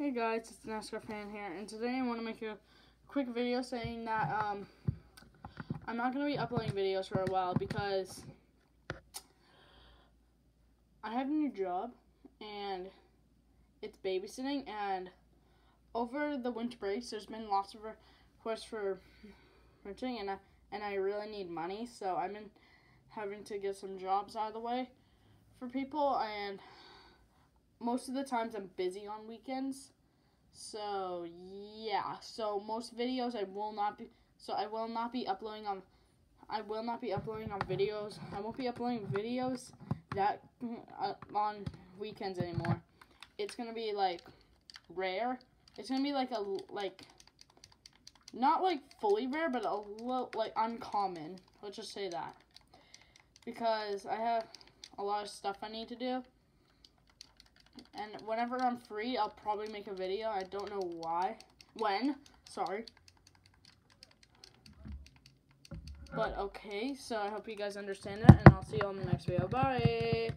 Hey guys, it's NASCAR fan here, and today I want to make a quick video saying that um, I'm not going to be uploading videos for a while because I have a new job and it's babysitting and over the winter breaks there's been lots of requests for renting and I, and I really need money so I've been having to get some jobs out of the way for people and most of the times I'm busy on weekends. So yeah, so most videos I will not be so I will not be uploading on I will not be uploading on videos. I won't be uploading videos that uh, on weekends anymore. It's going to be like rare. It's going to be like a like not like fully rare, but a little like uncommon. Let's just say that. Because I have a lot of stuff I need to do. And whenever I'm free, I'll probably make a video. I don't know why. When. Sorry. But okay, so I hope you guys understand that, and I'll see you on the next video. Bye!